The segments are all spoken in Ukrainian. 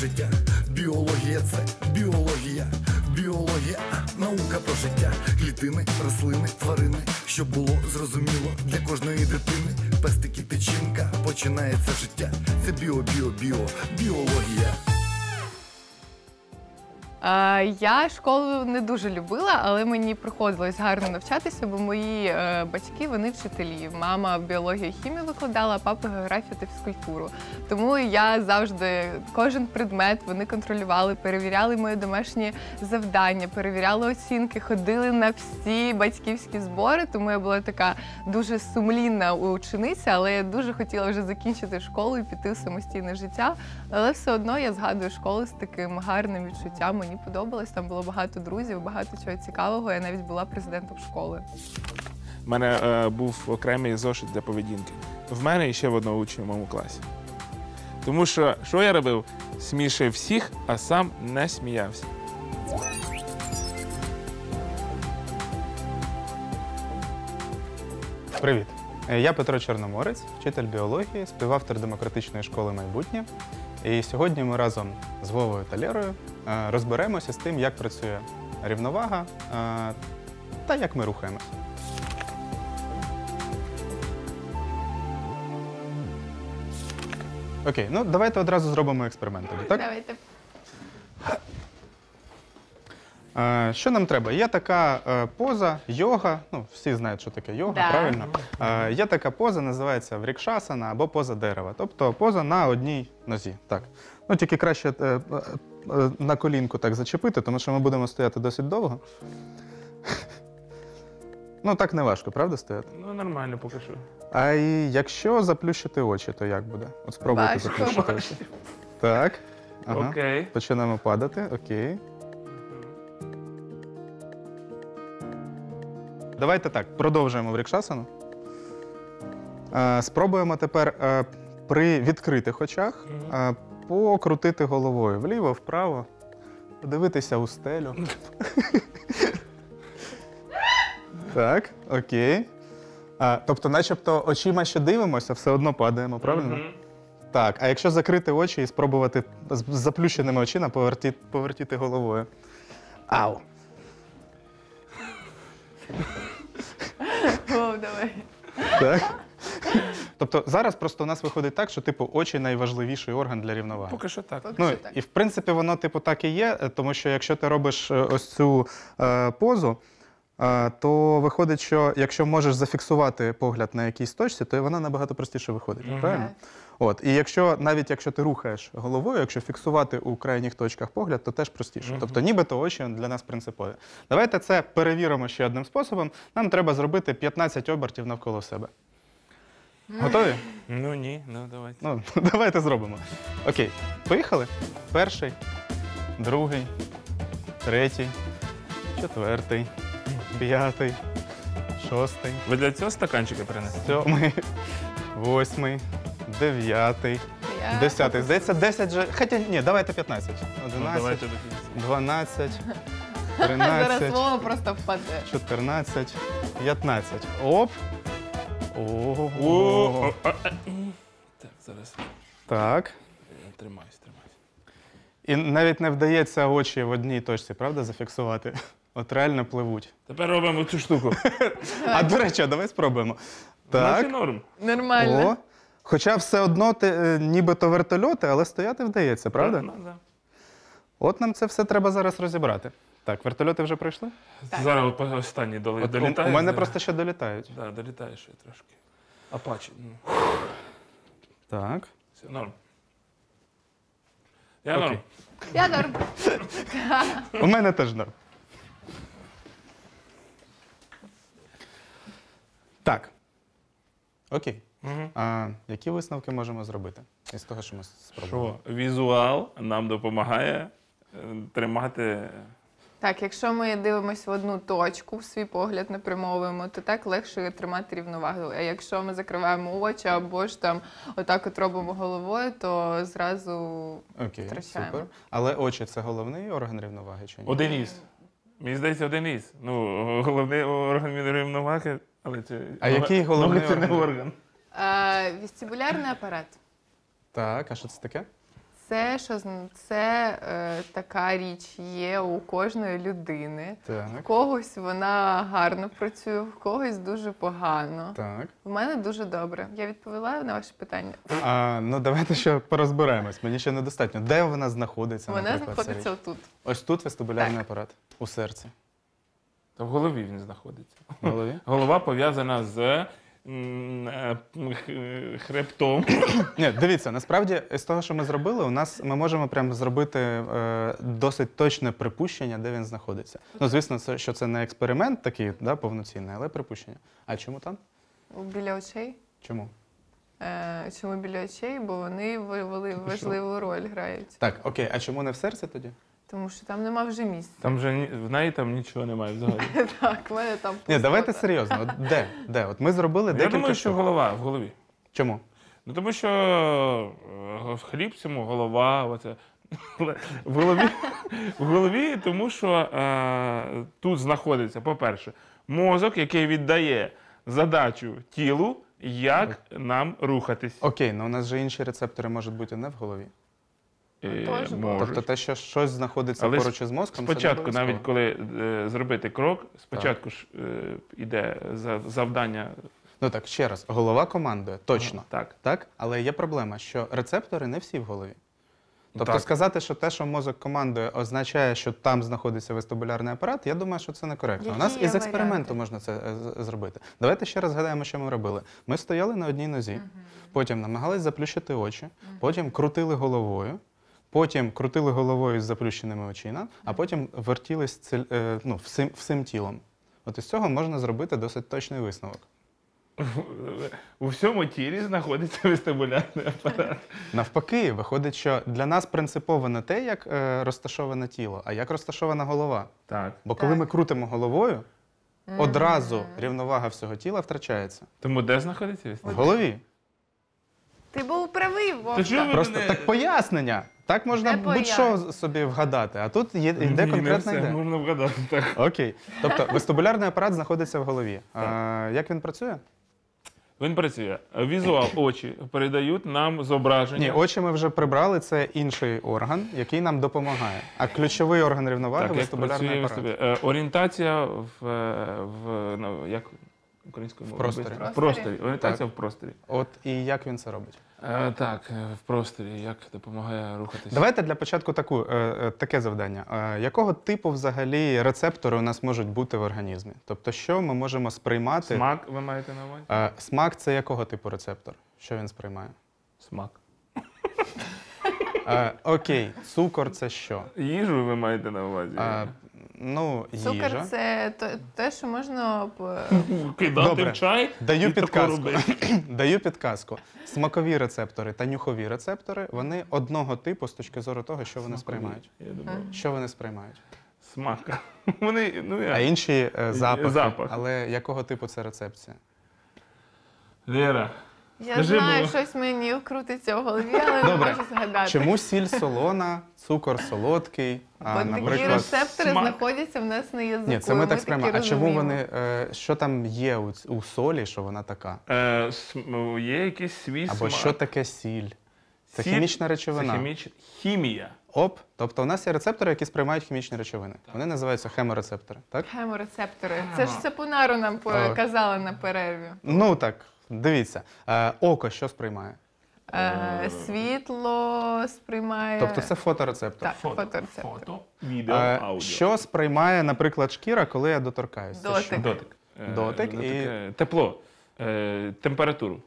життя. Біологія це біологія, біологія, наука про життя. Клітини, рослини, тварини, щоб було зрозуміло для кожної дитини. Пестики, тичинка починається життя. Це біо, біо, біо, Я школу не дуже любила, але мені приходилось гарно навчатися, бо мої е, батьки вони вчителі. Мама біологію і хімію викладала, а папа географію та фізкультуру. Тому я завжди кожен предмет вони контролювали, перевіряли мої домашні завдання, перевіряли оцінки, ходили на всі батьківські збори. Тому я була така дуже сумлінна учениця, але я дуже хотіла вже закінчити школу і піти в самостійне життя. Але все одно я згадую школу з таким гарним відчуттям. Мені подобалось. Там було багато друзів, багато чого цікавого. Я навіть була президентом школи. У мене е, був окремий зошит для поведінки. В мене і ще в одного учня в моєму класі. Тому що що я робив? Смішив всіх, а сам не сміявся. Привіт! Я Петро Чорноморець, вчитель біології, співавтор демократичної школи майбутнє. І сьогодні ми разом з Вовою та Лєрою розберемося з тим, як працює рівновага е, та як ми рухаємося. Окей, ну давайте одразу зробимо експеримент. Так? Давайте. Е, Що нам треба? Є така е, поза, йога. Ну, всі знають, що таке йога, Да. правильно? Е, Є така поза, називається врікшасана або поза дерева. Тобто поза на одній нозі. Так. Ну, тільки краще е, е, е, на колінку так зачепити, тому що ми будемо стояти досить довго. Ну, так не важко, правда, стояти? Ну, нормально поки що. А і якщо заплющити очі, то як буде? От спробуйте Важко. заплющити очі. Так. Ага. Окей. Починаємо падати. Окей. Давайте так, продовжуємо врікшасану. Е, Спробуємо тепер е, при відкритих очах е, покрутити головою вліво, вправо, подивитися у стелю. так, окей. А, тобто, начебто очима ще дивимося, все одно падаємо, правильно? Так, а якщо закрити очі і спробувати з з заплющеними очима поверті, повертіти головою. Ау. О, давай. Так. Тобто зараз просто у нас виходить так, що типу очі найважливіший орган для рівноваги. Поки що так. Поки Ну що так. і в принципі воно типу так і є, е, тому що якщо ти робиш е, ось цю е, позу, е, то виходить, що якщо можеш зафіксувати погляд на якійсь точці, то вона набагато простіше виходить. Мгм. Правильно? От, і якщо навіть якщо ти рухаєш головою, якщо фіксувати у крайніх точках погляд, то теж простіше. Мгм. Тобто, нібито очі для нас принципові. Давайте це перевіримо ще одним способом. Нам треба зробити 15 обертів навколо себе. Готові? Ну ні, ну давайте. Ну, давайте зробимо. Окей, поїхали. Перший, другий, третій, четвертий, п'ятий, шостий, Ви для цього стаканчика принесли? сьомий, восьмий, дев'ятий, Я- десятий. Здається, 10 же. Хоча ні, давайте 15. Ну, 11, давайте до кінця. 12, Зараз 13, Вова просто впаде. 14, 15. Оп. О. Так, зараз Так. я тримаюсь, тримаюсь. І навіть не вдається очі в одній точці, правда, зафіксувати? От реально пливуть. Тепер робимо цю штуку. А до речі, давай спробуємо. Наче Так. норм. Нормально. О. Хоча все одно ти, е, нібито вертольоти, але стояти вдається, правда? Ну, да. От нам це все треба зараз розібрати. Так, вертольоти вже пройшли? Зараз останній доли- От у, долітає. у мене просто ще долітають. Да, долітає ще трошки. Апачі. Ну, Так. все, норм. Я Окей. норм. Я норм. У мене теж норм. Так. Окей. Мгм. А які висновки можемо зробити із того, що ми спробували? Що візуал нам допомагає е, тримати. Так, якщо ми дивимося в одну точку, в свій погляд напрямовуємо, то так легше тримати рівновагу. А якщо ми закриваємо очі або ж там отак от робимо головою, то зразу Окей, втрачаємо. супер. Але очі це головний орган рівноваги чи ні? Один із. Мені здається, один із. Ну, головний орган рівноваги, але це. А який головний Ноги це не орган? орган. Е, вестибулярний апарат. Так, а що це таке? Це що з- це е, така річ є у кожної людини. В когось вона гарно працює, в когось дуже погано. Так. У мене дуже добре. Я відповіла на ваше питання. А, ну давайте ще порозберемось. Мені ще недостатньо. Де вона знаходиться? Вона наприклад, знаходиться отут. Ось тут вестибулярний апарат у серці. Та в голові він знаходиться. В голові. Голова пов'язана з хребтом. Ні, дивіться, насправді з того, що ми зробили, у нас ми можемо прям зробити е, досить точне припущення, де він знаходиться. Ну, звісно, це що це не експеримент такий, да, повноцінний, але припущення. А чому там? Біля очей. Чому? Е, чому біля очей? Бо вони вели- важливу роль грають. Так, окей, а чому не в серці тоді? Тому що там нема вже місця. Там же ні- в неї там нічого немає взагалі. Так, в мене там Ні, давайте серйозно. От де? Де? От ми зробили Я декілька думаю, що штук. голова в голові. Чому? Ну тому що е, в хліб цьому голова. Оце. В голові, в голові, тому що е, тут знаходиться, по-перше, мозок, який віддає задачу тілу, як нам рухатись. Окей, ну у нас же інші рецептори можуть бути не в голові. Е, можуть. Тобто те, що щось знаходиться Але поруч із мозком, це не Спочатку, обов'язково. навіть коли е, зробити крок, спочатку ж е, йде за- завдання. Ну так, ще раз, голова командує, точно. Так. Так, але є проблема, що рецептори не всі в голові. Тобто Так. сказати, що те, що мозок командує, означає, що там знаходиться вестибулярний апарат, я думаю, що це некоректно. У нас є із експерименту варіанти? можна це е, з- зробити. Давайте ще раз згадаємо, що ми робили. Ми стояли на одній нозі, потім намагались заплющити очі, потім крутили головою. Потім крутили головою з заплющеними очима, а потім вертілись ціль- е, ну, всім, всім тілом. От із цього можна зробити досить точний висновок. У всьому тілі знаходиться вестибулярний апарат. Навпаки, виходить, що для нас принципово не те, як е, розташоване тіло, а як розташована голова. Так. Бо коли Так. ми крутимо головою, одразу рівновага всього тіла втрачається. Тому де знаходиться В голові. Ти був правий, Вовка. чого ви Просто мене- так пояснення. Так можна Не будь-що собі вгадати, а тут є, Ні, йде не конкретна все ідея. можна вгадати. Так. Окей. Тобто вестибулярний апарат знаходиться в голові. А, як він працює? Він працює. Візуал, очі передають нам зображення. Ні, очі ми вже прибрали, це інший орган, який нам допомагає. А ключовий орган рівноваги так, як вестибулярний працює апарат. вестибуля- Е, Орієнтація в, е, в ну, як українською мовою? просторі. В просторі. Орієнтація Так. в просторі. От і як він це робить? Е, так, е, в просторі, як допомагає рухатись. Давайте для початку таку, е, е, таке завдання. Е, якого типу взагалі рецептори у нас можуть бути в організмі? Тобто, що ми можемо сприймати? Смак ви маєте на увазі? Е, смак це якого типу рецептор? Що він сприймає? Смак. Е, окей, цукор це що? Їжу ви маєте на увазі. Е, ну, Цукор їжа. це то- те, що можна Кидати Добре. в чай. Даю і підказку. Даю підказку. Смакові рецептори та нюхові рецептори вони одного типу з точки зору того, що вони сприймають. Я думаю, Що вони сприймають? смак. Вони, ну А інші е, запахи. Запах. Але якого типу це рецепція? Лера, Я Скажи, знаю, бо- щось мені крутиться в голові, але Добре. не можу згадати. Чому сіль солона, цукор солодкий? А, Бо такі наприклад, рецептори смак. знаходяться в нас на язику. ні, це ми і так таки сприймаємо. А чому розуміємо. вони е, що там є у, ц- у солі, що вона така? е, см- є якийсь свій Або смак. що таке сіль? Це Сіль хімічна речовина. Це хіміч... хімія. Оп, тобто у нас є рецептори, які сприймають хімічні речовини. Вони називаються хеморецептори, так? Хеморецептори. Це ж Сапунару нам О. казали на перерві. Ну так, дивіться. Е, око що сприймає? Е, світло сприймає. Тобто це фоторецептор. Так, фоторецептор. Фото, відео, Е, аудіо. що сприймає, наприклад, шкіра, коли я доторкаюся? Дотик. Дотик. Е, Дотик і- Тепло. Е, температуру.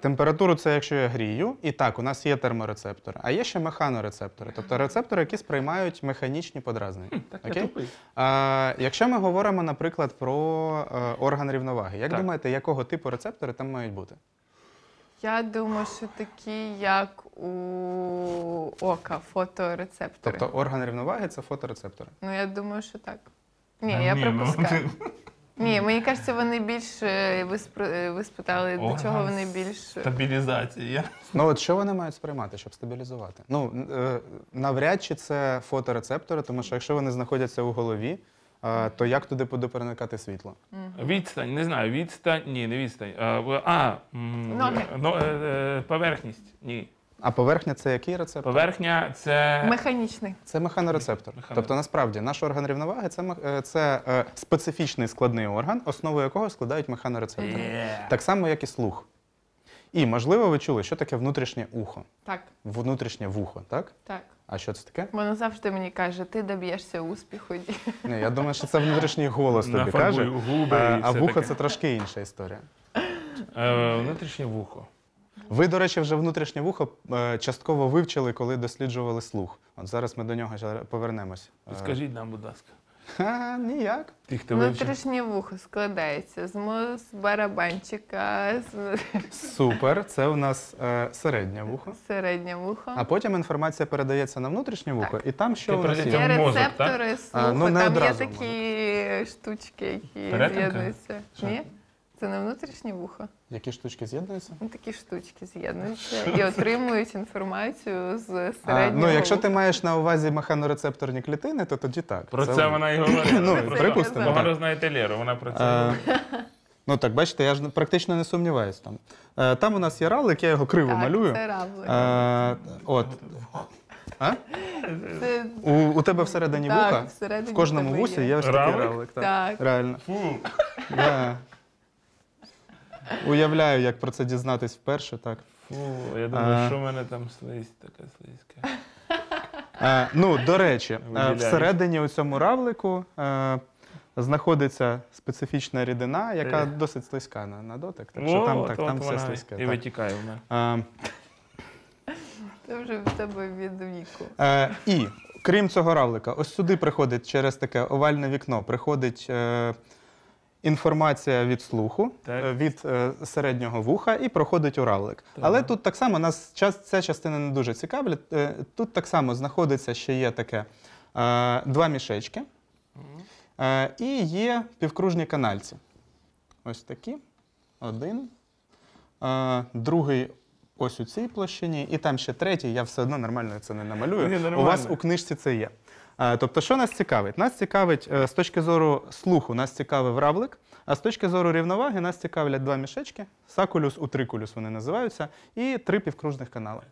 Температуру це якщо я грію, і так, у нас є терморецептори, а є ще механорецептори, тобто рецептори, які сприймають механічні подразнення. Так, Окей? А, якщо ми говоримо, наприклад, про е, орган рівноваги, як Так. думаєте, якого типу рецептори там мають бути? Я думаю, що такі, як у ока, фоторецептори. Тобто орган рівноваги це фоторецептори. Ну, я думаю, що так. Ні, Та я ні, ну, пропускаю. Ні, мені кажеться, вони більш е, ви, спро- е, ви спитали, до чого вони більш. Стабілізація. Ну от що вони мають сприймати, щоб стабілізувати? Ну н- е, навряд чи це фоторецептори, тому що якщо вони знаходяться у голові, е, то як туди буде переникати світло? Відстань, не знаю, відстань, ні, не відстань. А, в- а м, Ноги. но- е, е, поверхність. Ні. А поверхня це який рецептор? Поверхня це. Механічний. Це механорецептор. Механо- Тобто, насправді, наш орган рівноваги це, мех- е, це е, специфічний складний орган, основу якого складають механорецептори. Є. Так само, як і слух. І, можливо, ви чули, що таке внутрішнє ухо, Так, внутрішнє вухо, так? так. А що це таке? Воно завжди мені каже, ти доб'єшся успіху. Ні, я думаю, що це внутрішній голос тобі Нафарбуй каже. губи Е, а все вухо таке. це трошки інша історія. Е, внутрішнє вухо. Ви, до речі, вже внутрішнє вухо е, частково вивчили, коли досліджували слух. От зараз ми до нього ще повернемось. Е, Скажіть нам, будь ласка. Ха, ніяк. Ті, хто вивчив. Внутрішнє вухо складається з з барабанчика, з Супер. Це у нас е, середнє вухо. середнє вухо. А потім інформація передається на внутрішнє вухо, і там що Ти у нас є? Є мозок, рецептори слуху, А, ну, не там є одразу такі штучки, які Перетинка? з'єднуються. Що? Ні? Це не внутрішнє вухо. Які штучки з'єднуються? Ну, такі штучки з'єднуються і отримують інформацію з А, середнього ну, якщо ти маєш на увазі механорецепторні клітини, то тоді так. Про це, ви. вона і говорила. Ну, припустимо, Погано знаєте Леру, вона про це. Е, ну так, бачите, я ж практично не сумніваюся там. Е, там у нас є ралик, я його криво Так, малюю. Це равлик. Е, от. А? Це У, у тебе всередині вуха? всередині В кожному тебе вусі є. ось такий Равлик? равлик. Так. Так. Реально. Фу. Да. Уявляю, як про це дізнатись вперше, так. Фу, я думаю, А. що в мене там слизь така слизька. Е, ну, до речі, е, всередині у цьому равлику е, знаходиться специфічна рідина, яка Е. досить слизька на, на дотик. Так що там, так, от там все вона слизьке. І так. витікає в мене. Е, Це вже в тебе від віку. Е, і крім цього равлика, ось сюди приходить через таке овальне вікно, приходить е, інформація від слуху, Так. е, від е, середнього вуха і проходить у равлик. Так. Але тут так само нас час, ця частина не дуже цікавлять. Е, тут так само знаходиться ще є таке е, два мішечки. Е, і є півкружні канальці. Ось такі. Один. Е, другий ось у цій площині. І там ще третій, я все одно нормально це не намалюю. Ні, у вас у книжці це є. Е, тобто, що нас цікавить? Нас цікавить е, з точки зору слуху, нас цікавив равлик, а з точки зору рівноваги нас цікавлять два мішечки, сакулюс, утрикулюс вони називаються, і три півкружних канали.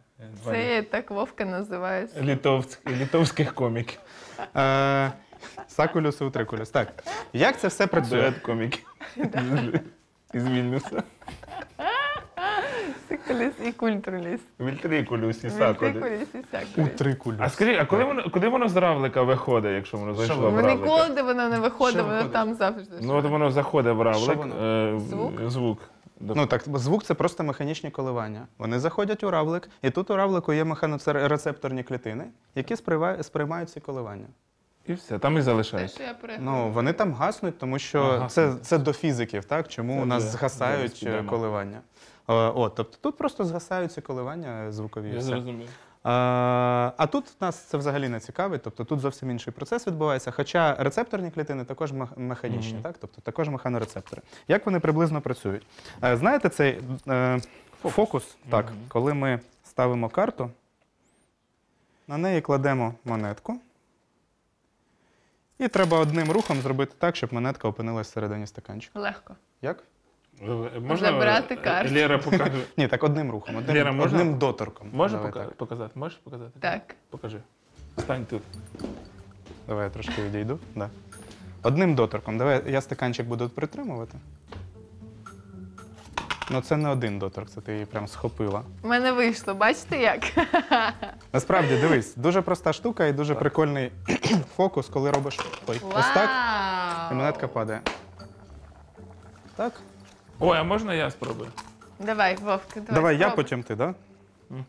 Це так Вовка називає. Літовських, літовських коміків. Е, сакулюс і утрикулюс. Так. Як це все працює? Дует коміків. Із Вільнюса. Сикуліс і культруліс. Вільтрикулюс і саколі. Вільтрикуліс і сякуліс. Утрикулюс. А скажи, а коли воно, куди воно з равлика виходить, якщо воно зайшло в равлика? ніколи де воно не виходить, Що воно виходить? там завжди. Ну от воно заходить в равлик. воно? е, в- Звук? Звук. Ну так, звук це просто механічні коливання. Вони заходять у равлик, і тут у равлику є механорецепторні клітини, які сприйма- сприймають ці коливання. І все, там і Те, залишається. що я перегляду. Ну вони там гаснуть, тому що Ага, це, гаснуть. це до фізиків, так чому Це у нас вже згасають е, коливання. Е, От, тобто тут просто згасають ці коливання звукові. Я зрозумів. А, а тут нас це взагалі не цікавить, тобто тут зовсім інший процес відбувається. Хоча рецепторні клітини також мех- механічні, Мгм. так? тобто також механорецептори. Як вони приблизно працюють? Е, знаєте, цей е, фокус, так, Мгм. коли ми ставимо карту, на неї кладемо монетку. І треба одним рухом зробити так, щоб монетка опинилась всередині стаканчика. Легко. Як? Е, Можна Забирати е, карту. Лера покаже. Ні, так одним рухом, одним, Лера, можна? одним доторком. Можна Давай пока- так. показати? Можеш показати? Так. Покажи. Стань тут. Давай я трошки відійду. Да. Одним доторком. Давай я стаканчик буду притримувати. Ну, це не один доторк, це ти її прям схопила. У мене вийшло, бачите як? Насправді, дивись, дуже проста штука і дуже прикольний фокус, коли робиш ой, ось так, і монетка падає. Так? Ой, а можна я спробую? Давай, Вовка, давай. Давай, я спробуй. потім ти, так? Да?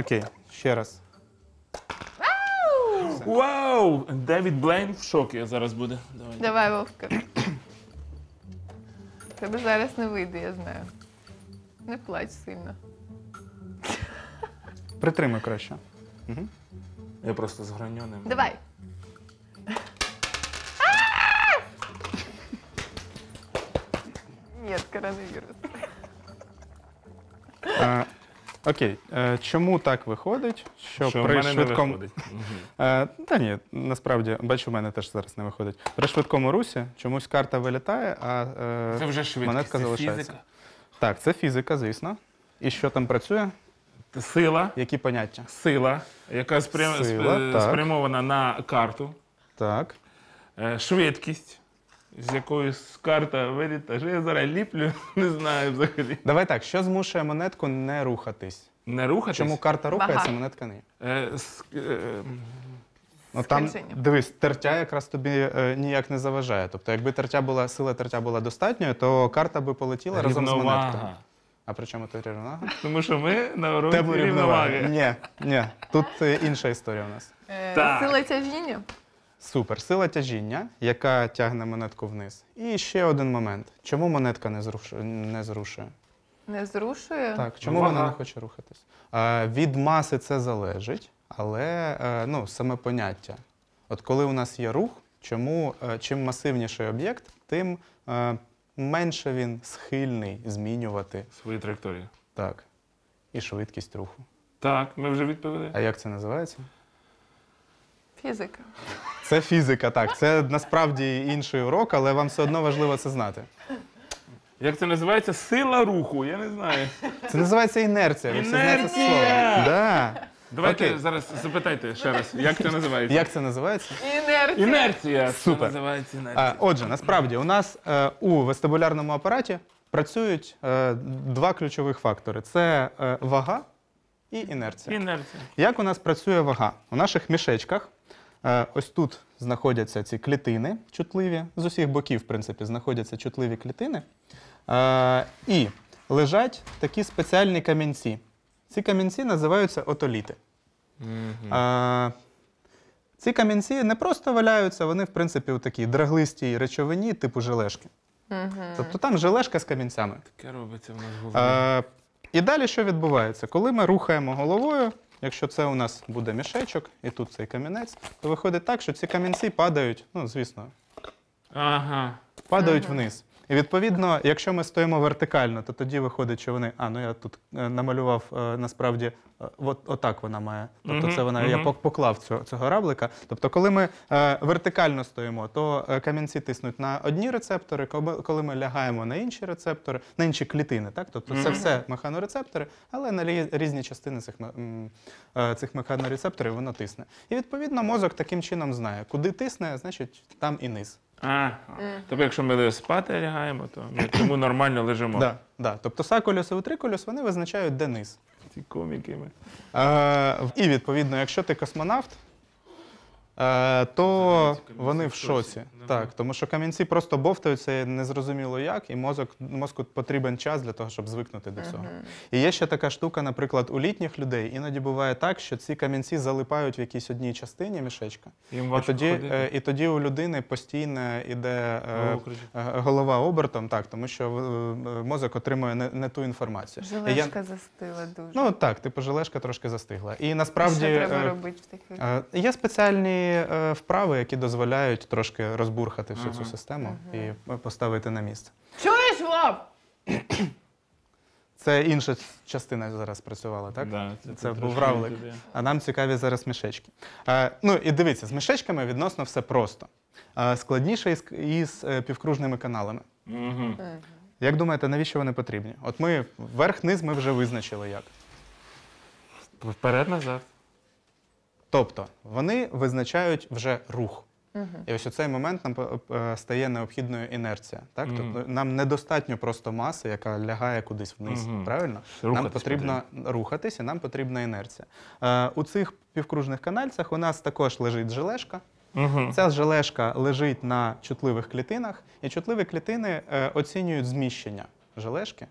Окей, ще раз. Вау! Девід Блейн в шокі зараз буде. Давай. Давай, Вовка. Тебе зараз не вийде, я знаю. Не плач сильно. Притримай краще. Угу. Я просто з граньоним. Давай. Коронавірус. А, Окей, е, чому так виходить, що, Що в при мене не швидкому виходить. Е, та ні, насправді, бачу, в мене теж зараз не виходить. При швидкому русі чомусь карта вилітає, а е, Це вже швидкість, монетка це залишається. фізика. Так, це фізика, звісно. І що там працює? Сила, Які поняття? сила, яка спрям... Сила, сп- так. спрямована на карту. Так. Е, Швидкість, з якою з карта виліта. Що я зараз ліплю, не знаю взагалі. Давай так, що змушує монетку не рухатись? Не рухатись. Чому карта рухається, Вага. монетка ні? Е, с- е, Ну там Скольження. дивись, тертя якраз тобі е, ніяк не заважає. Тобто, якби тертя була сила тертя була достатньою, то карта би полетіла разом з монеткою. А при чому тут рівновага? Тому що ми на уроці рівноваги. Ні, ні. Тут е, інша історія у нас. Е, Так. Сила тяжіння. Супер. Сила тяжіння, яка тягне монетку вниз. І ще один момент. Чому монетка не зрушує? Не зрушує? Не зрушує. Так, чому Вага. вона не хоче рухатись? Е, від маси це залежить, але е, ну, саме поняття. От коли у нас є рух, чому е, чим масивніший об'єкт, тим е, менше він схильний змінювати Свої траєкторії. так, і швидкість руху. Так, ми вже відповіли. А як це називається? Фізика. Це фізика, так. Це насправді інший урок, але вам все одно важливо це знати. Як це називається? Сила руху, я не знаю. Це називається інерція. Ви всі знаєте це слово. Інерція! Да. Давайте Окей. зараз запитайте ще раз, як це називається? Як це називається? Інерція. Інерція. Це називається інерція. А, отже, насправді у нас е, у вестибулярному апараті працюють е, два ключових фактори: це е, вага і інерція. Інерція. Як у нас працює вага? У наших мішечках ось тут знаходяться ці клітини чутливі, з усіх боків, в принципі, знаходяться чутливі клітини. Е, і лежать такі спеціальні камінці. Ці камінці називаються отоліти. Е, ці камінці не просто валяються, вони, в принципі, у такій драглистій речовині, типу желешки. Тобто там желешка з камінцями. Таке робиться в нас голові. Е, і далі що відбувається? Коли ми рухаємо головою, якщо це у нас буде мішечок, і тут цей камінець, то виходить так, що ці камінці падають, ну, звісно, Ага. падають вниз. І відповідно, якщо ми стоїмо вертикально, то тоді виходить, що вони. А, ну я тут е, намалював е, насправді, е, от, отак вона має. Тобто, це вона, я поклав цього, цього раблика. Тобто, коли ми вертикально стоїмо, то камінці тиснуть на одні рецептори, коли, ми лягаємо на інші рецептори, на інші клітини, так? Тобто це все механорецептори, але на різні частини цих механорецепторів воно тисне. І відповідно мозок таким чином знає, куди тисне, значить там і низ. А, тобто, якщо ми спати лягаємо, то ми тому нормально лежимо. Да, да. Тобто саколюс і утриколюс вони визначають, де низ. Ці коміки ми. Е, і відповідно, якщо ти космонавт, е, то ці камінці вони в шоці. Так, тому що камінці просто бовтаються незрозуміло як, і мозок, мозку потрібен час для того, щоб звикнути до цього. І є ще така штука, наприклад, у літніх людей іноді буває так, що ці камінці залипають в якійсь одній частині мішечка. Їм І тоді, е, і тоді у людини постійно іде е, Голова е, голова обертом, так, тому що е, е, мозок отримує не, не ту інформацію. Жилешка застила дуже. Ну так, типу желешка трошки застигла. І насправді Що треба е, робити в таких? е, є спеціальні е, вправи, які дозволяють трошки розбурхати всю цю систему і поставити на місце. Чуєш, Вов? Це інша частина зараз працювала, так? Да, це це був равлик. туди. А нам цікаві зараз мішечки. Е, ну і дивіться, з мішечками відносно все просто. Е, складніше із, із е, півкружними каналами. Мгм. Як думаєте, навіщо вони потрібні? От ми верх-низ ми вже визначили як. Вперед-назад. Тобто вони визначають вже рух. І ось у цей момент нам е, стає необхідною інерція. Так? Мгм. Тобто нам недостатньо просто маси, яка лягає кудись вниз. Мгм. Правильно? Рухатись нам потрібно рухатись і нам потрібна інерція. Е, у цих півкружних канальцях у нас також лежить желешка. Угу. Ця желешка лежить на чутливих клітинах, і чутливі клітини е, оцінюють зміщення желешки.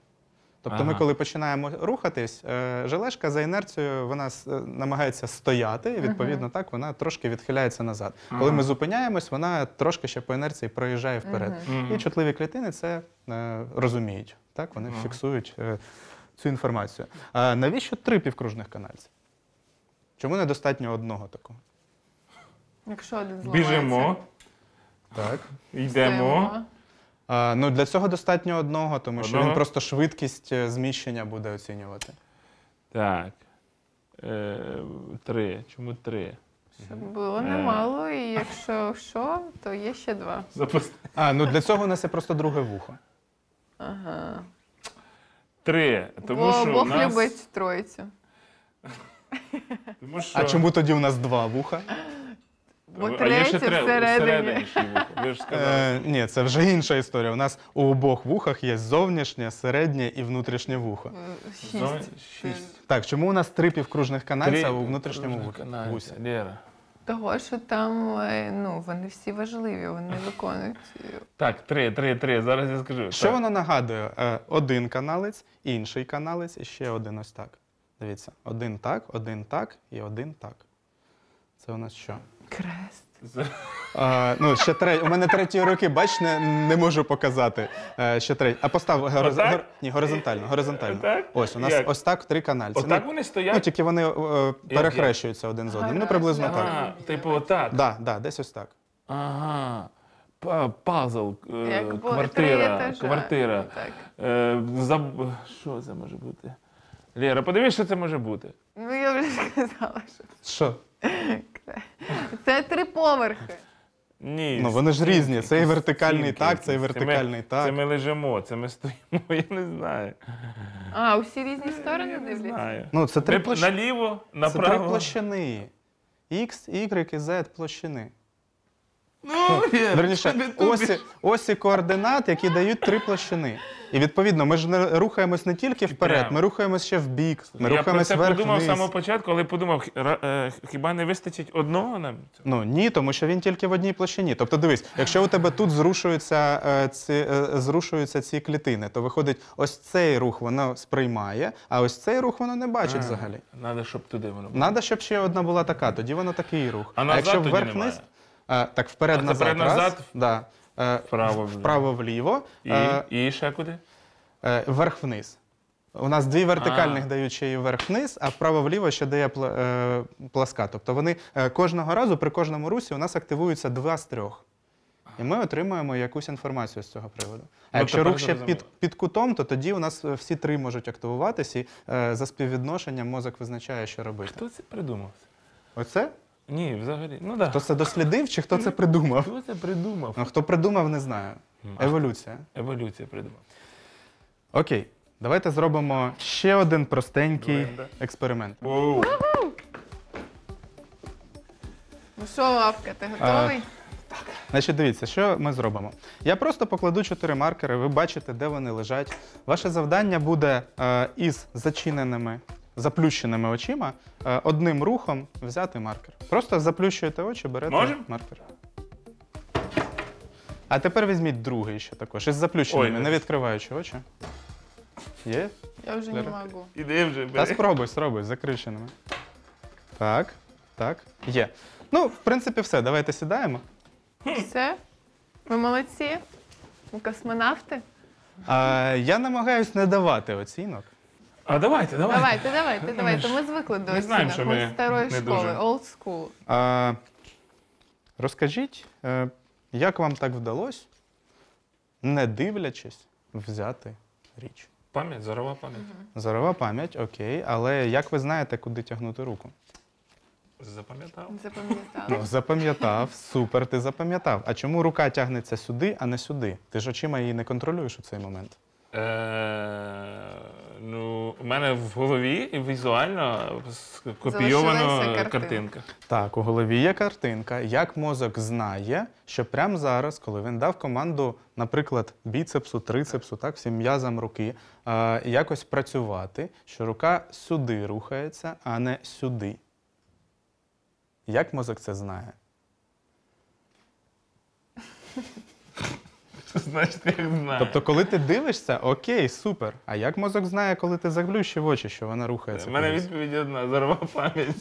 Тобто ми, коли починаємо рухатись, е, желешка за інерцією вона е, намагається стояти, і відповідно так вона трошки відхиляється назад. Коли ми зупиняємось, вона трошки ще по інерції проїжджає вперед. Мгм. І чутливі клітини це е, розуміють. Так, вони Ага. фіксують е, цю інформацію. А навіщо три півкружних канальці? Чому недостатньо одного такого? Якщо один зламається. Біжимо, Так. йдемо. А, ну, для цього достатньо одного, тому що Одного? він просто швидкість е, зміщення буде оцінювати. Так. Е, три. Чому три? Щоб було Е. немало, і якщо що, то є ще два. Запусти. А, ну для цього у нас є просто друге вухо. Ага. Три. Тому Бо що Бог у нас... любить троїцю. Тому що... А чому тоді у нас два вуха? Бо А є третє ще тре- всередині. Ви ж сказали. Е, ні, це вже інша історія. У нас у обох вухах є зовнішнє, середнє і внутрішнє вухо. Шість. Шість. Так, чому у нас три півкружних канальця Три у внутрішньому вухі? вусі? Лєра. Того, що там е, ну, вони всі важливі, вони виконують. е, Так, три, три, три. Зараз я скажу. Що Так. воно нагадує? Е, Один каналець, інший каналець і ще один ось так. Дивіться, один так, один так і один так. Це у нас що? Крест. А, ну, ще третій. У мене треті роки, бач, не, не можу показати. Е, ще третій. А постав гороз... Отак? гор- Ні, горизонтально. горизонтально. Отак? Ось, у нас Як? ось так три канальці. Отак ну, вони ну, стоять? тільки вони е, перехрещуються один з одним. Ну, приблизно так. Ага, типу отак. Да, да, десь ось так. Ага. Па- Пазл, е, Як три квартира, етажа. квартира. Так. Е, заб- Що це може бути? Лєра, подивись, що це може бути. Ну, я вже сказала, що Що? Це три поверхи. Ні. Ну, вони ж різні. Це і вертикальний стінки так, це і вертикальний Це ми- так. Це ми лежимо, це ми стоїмо, я не знаю. А, усі різні сторони Я дивляться. знаю. Ну, це три, Ми площ... наліво, це три направо. площини. X, Y і Z площини. Ну, Лєра, Верніше, не осі, осі координат, які дають три площини. І відповідно, ми ж не рухаємось не тільки вперед, прямо. ми рухаємось ще в бік, ми я про рухаємось це вверх подумав з вниз. самого початку, але подумав, ра- е, хіба не вистачить одного нам? Ну ні, тому що він тільки в одній площині. Тобто, дивись, якщо у тебе тут зрушуються, е, ці, е, зрушуються ці клітини, то виходить, ось цей рух воно сприймає, а ось цей рух воно не бачить взагалі. Треба, щоб туди воно було. Надо, щоб ще одна була така, тоді воно такий рух. А назад якщо тоді вверх немає? Е, так вперед а назад. раз, вперед-назад? да, е, Вправо, вліво. вправо вліво, І, е, і ще куди? е, вверх вниз. У нас дві вертикальних А. дають ще і вверх-вниз, а вправо-вліво ще дає пла- пласка. Тобто вони кожного разу при кожному русі у нас активуються два з трьох. І ми отримуємо якусь інформацію з цього приводу. А Ну, якщо рух ще під, під кутом, то тоді у нас всі три можуть активуватися, і е, за співвідношенням мозок визначає, що робити. Хто це придумав? Оце? Ні, взагалі. Ну так. Хто це дослідив чи хто це придумав? Хто це придумав? Ну, хто придумав, не знаю. Еволюція. Еволюція придумав. Окей, давайте зробимо ще один простенький Давай, да. експеримент. Оу. Ну що, Лавка, ти готовий? Значить, дивіться, що ми зробимо. Я просто покладу чотири маркери, ви бачите, де вони лежать. Ваше завдання буде е, із зачиненими, заплющеними очима е, одним рухом взяти маркер. Просто заплющуєте очі, берете Можем? маркер. А тепер візьміть другий ще також, із заплющеними, Ой, не не- відкриваючи очі. Є? Я вже не Лера. можу. Іди вже, Та спробуй, спробуй, з закриченими. Так, так, є. Ну, в принципі, все. Давайте сідаємо. Все? Ви молодці? Ви космонавти? А, я намагаюсь не давати оцінок. А давайте, давайте. Давайте, давайте, давайте. Ми звикли до ми знаємо, оцінок. що Ми ми з старої не школи, дуже. old school. А, розкажіть, е, як вам так вдалося, не дивлячись, взяти річ? Пам'ять, зорова пам'ять. Зорова пам'ять, окей, але як ви знаєте, куди тягнути руку? Запам'ятав. Запам'ятали. Ну, запам'ятав, супер, ти запам'ятав. А чому рука тягнеться сюди, а не сюди? Ти ж очима її не контролюєш у цей момент. Е, у мене в голові і візуально картинка. картинка. Так, у голові є картинка, як мозок знає, що прямо зараз, коли він дав команду, наприклад, біцепсу, трицепсу, так, всім м'язам руки, е, якось працювати, що рука сюди рухається, а не сюди. Як мозок це знає? Значить, я знаю. Тобто, коли ти дивишся, окей, супер. А як мозок знає, коли ти заглющив очі, що вона рухається? У мене кудись? відповідь одна: зорова пам'ять.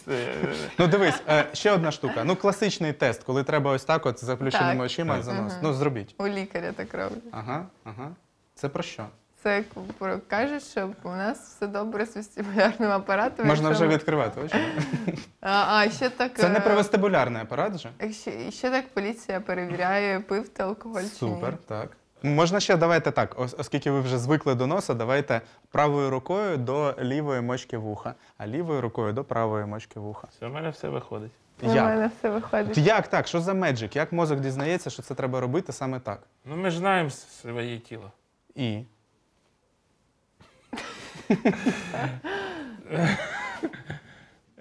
Ну дивись, е, ще одна штука. Ну, класичний тест, коли треба ось так, от з заплющеними Так. очима занос. Мгм. Ну, зробіть. У лікаря так роблять. Ага, ага. Це про що? Це як кажуть, що у нас все добре з вестибулярним апаратом. Можна якщо вже відкривати очі. А, а ще так. Це не е, про вестибулярний апарат же? Ще, ще так поліція перевіряє, пив ти алкоголь чи ні. Супер, так. Можна ще давайте так, оскільки ви вже звикли до носа, давайте правою рукою до лівої мочки вуха, а лівою рукою до правої мочки вуха. Все, в мене все виходить. У Як? мене все виходить. Як так? Що за меджик? Як мозок дізнається, що це треба робити саме так? Ну, ми ж знаємо своє тіло. І.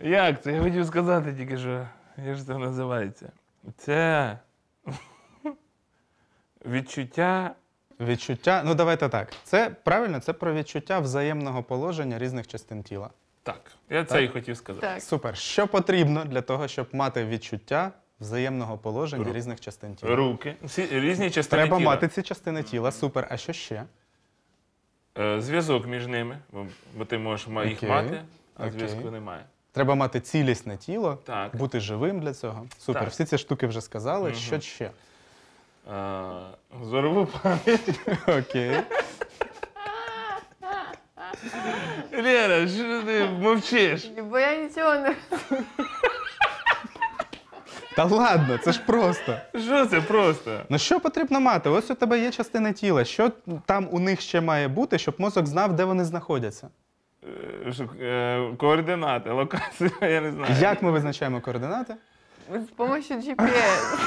Як це? Я хотів сказати тільки, що як ж це називається? Це відчуття. Відчуття. Ну давайте так. Це правильно, це про відчуття взаємного положення різних частин тіла. Так, я це і хотів сказати. Так. Супер. Що потрібно для того, щоб мати відчуття взаємного положення Ру- різних частин тіла? Руки, всі різні частини Треба тіла. мати ці частини тіла. Супер. А що ще? Е, Зв'язок між ними, бо, ти можеш їх Окей. мати, а Окей. зв'язку немає. Треба мати цілісне тіло, Так. бути живим для цього. Супер. Так. Всі ці штуки вже сказали. Мгм. Що ще? Е, Зорову пам'ять. Окей. Лера, що ти мовчиш? Бо я нічого не Та ладно, це ж просто. Що це просто? Ну що потрібно мати? Ось у тебе є частина тіла. Що там у них ще має бути, щоб мозок знав, де вони знаходяться? Е, що, е, Координати, локація, я не знаю. Як ми визначаємо координати? з допомогою GPS.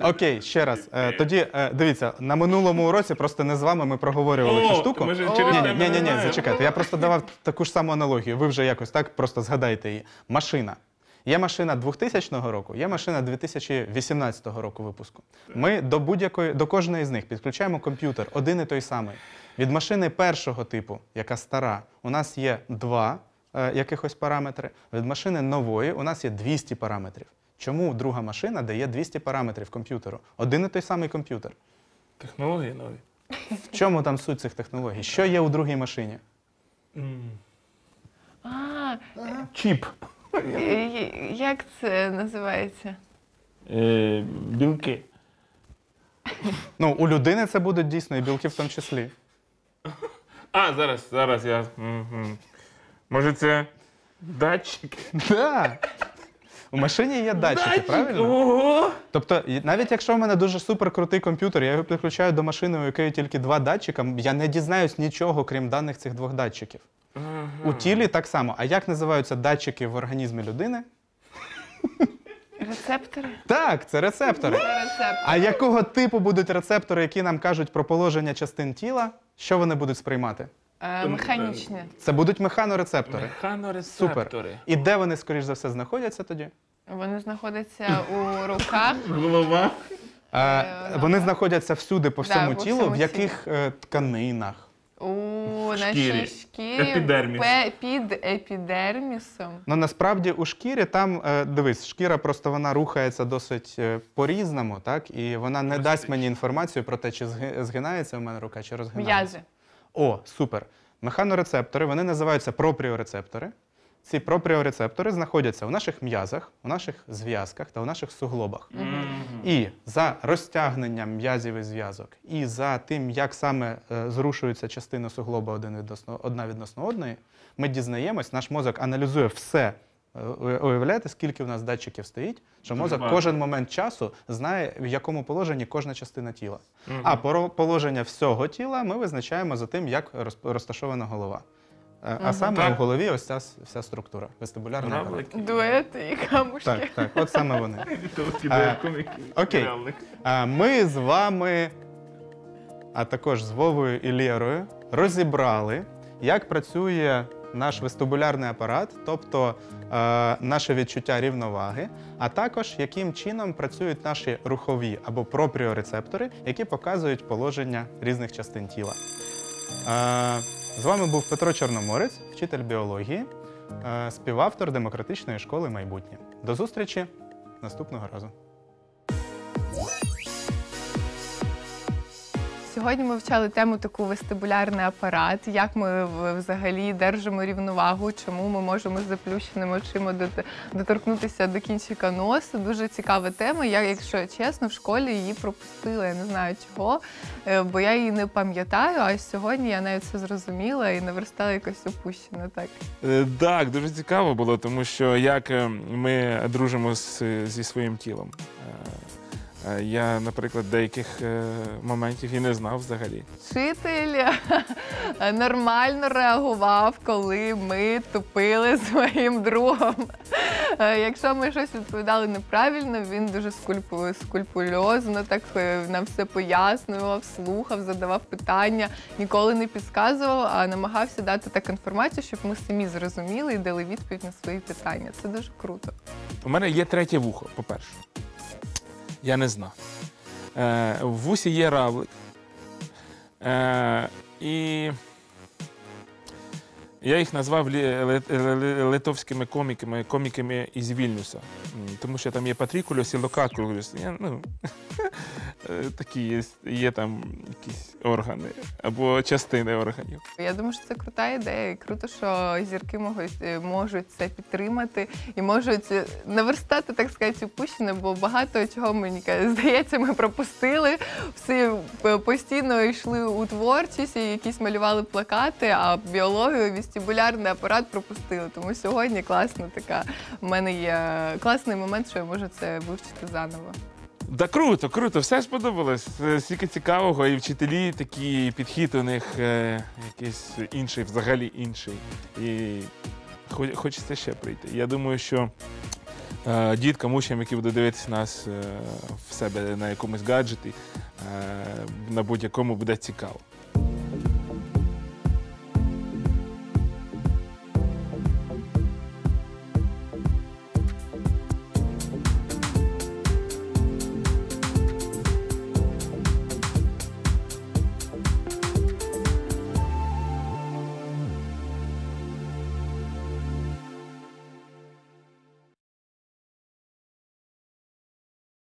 Окей, ще раз. Е, тоді е, дивіться, на минулому уроці просто не з вами ми проговорювали О, цю штуку. ми ж через Ні, тебе ні, ні, ні, знаємо. зачекайте. Я просто давав таку ж саму аналогію. Ви вже якось так просто згадайте її. Машина. Є машина 2000 року, є машина 2018 року випуску. Ми до будь-якої до кожної з них підключаємо комп'ютер, один і той самий. Від машини першого типу, яка стара, у нас є два е, якихось параметри. Від машини нової у нас є 200 параметрів. Чому друга машина дає 200 параметрів комп'ютеру? Один і той самий комп'ютер. Технології нові. В чому там суть цих технологій? Що є у другій машині? А, Чіп. Е, як це називається? Е, білки. Ну, у людини це будуть дійсно і білки в тому числі. А, зараз, зараз я. Мгм. Може, це датчики? Да. У машині є датчики, правильно? Ого! Тобто, і навіть якщо в мене дуже суперкрутий комп'ютер, я його підключаю до машини, у якої тільки два датчика, я не дізнаюсь нічого, крім даних цих двох датчиків. У тілі так само. А як називаються датчики в організмі людини? Рецептори? Так, це рецептори. Це рецептори. А якого типу будуть рецептори, які нам кажуть про положення частин тіла? Що вони будуть сприймати? Е, Механічне. Це будуть механорецептори. Супер. Механорецептори. І де вони, скоріш за все, знаходяться тоді? Вони знаходяться у руках. Голова. Е, Е, вони знаходяться всюди по Да, всьому по тілу, всьому в яких е, тканинах. У шкірі. нашій шкірі Епідерміс. пе- під епідермісом. Ну насправді у шкірі там е, дивись, шкіра просто вона рухається досить е, по-різному, так? І вона не дасть мені інформацію про те, чи зги- згинається у мене рука, чи розгинається. М'язи. О, супер. Механорецептори, вони називаються пропріорецептори. Ці пропріорецептори знаходяться у наших м'язах, у наших зв'язках та у наших суглобах. І за розтягненням м'язів і зв'язок, і за тим, як саме е, зрушуються частини суглоба один відносно, одна відносно одної, ми дізнаємось, наш мозок аналізує все. Е, Уявляєте, скільки у нас датчиків стоїть, що Дуже мозок багато. кожен момент часу знає, в якому положенні кожна частина тіла. А поро- положення всього тіла ми визначаємо за тим, як роз- розташована голова. Е, А саме Так. в голові ось ця с- вся структура, вестибулярна. Равлики. Дуети і камушки. Так, так, от саме вони. А, окей. А Ми з вами, а також з Вовою і Лєрою, розібрали, як працює наш вестибулярний апарат, тобто е, наше відчуття рівноваги, а також яким чином працюють наші рухові або пропріорецептори, які показують положення різних частин тіла. Е, з вами був Петро Чорноморець, вчитель біології, е, співавтор демократичної школи майбутнє. До зустрічі наступного разу. Сьогодні ми вчали тему таку вестибулярний апарат, як ми взагалі держимо рівновагу, чому ми можемо з заплющеними очима дот- доторкнутися до кінчика носу. Дуже цікава тема. Я, якщо чесно, в школі її пропустила. Я не знаю чого, е, бо я її не пам'ятаю. А сьогодні я навіть це зрозуміла і наверстала якось опущено. Так Е, Так, дуже цікаво було, тому що як е, ми дружимо зі своїм тілом. Е, Е, Я, наприклад, деяких е, моментів і не знав взагалі. Вчитель нормально реагував, коли ми тупили з моїм другом. Е, Якщо ми щось відповідали неправильно, він дуже скульпу- скульпульозно так е, нам все пояснював, слухав, задавав питання, ніколи не підказував, а намагався дати так інформацію, щоб ми самі зрозуміли і дали відповідь на свої питання. Це дуже круто. У мене є третє вухо, по-перше. Я не знав. Е, в вусі є равлик. Е, і я їх назвав литовськими коміками, коміками із Вільнюса. Тому що там є Патрікулюс і Локакулюс. Ну, е, такі є, є там якісь органи або частини органів. Я думаю, що це крута ідея, і круто, що зірки можуть, е, можуть це підтримати і можуть е, наверстати, так сказати, упущене, бо багато чого мені здається, ми пропустили. Всі постійно йшли у творчість, і якісь малювали плакати, а біологію, вестибулярний апарат пропустили. Тому сьогодні класна така. У мене є класний момент, що я можу це вивчити заново. Да круто, круто, все сподобалось. Е, Стільки цікавого, і вчителі такі, підхід у них е, якийсь інший, взагалі інший. І хочеться ще прийти. Я думаю, що е, діткам, учням, які будуть дивитися нас е, в себе на якомусь гаджеті, е, на будь-якому буде цікаво.